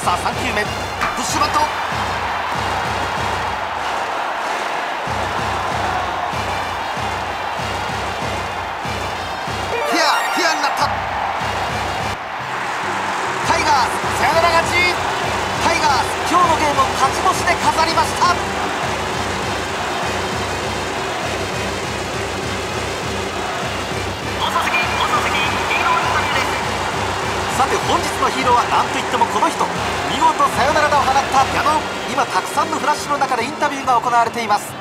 さあ3球目。プッシュバットフェアフェアになった。タイガースサヨナラ勝ち。タイガース今日のゲームを勝ち星で飾りました。て本日のヒーローは何といってもこの人。見事サヨナラ打を放った矢野今たくさんのフラッシュの中でインタビューが行われています。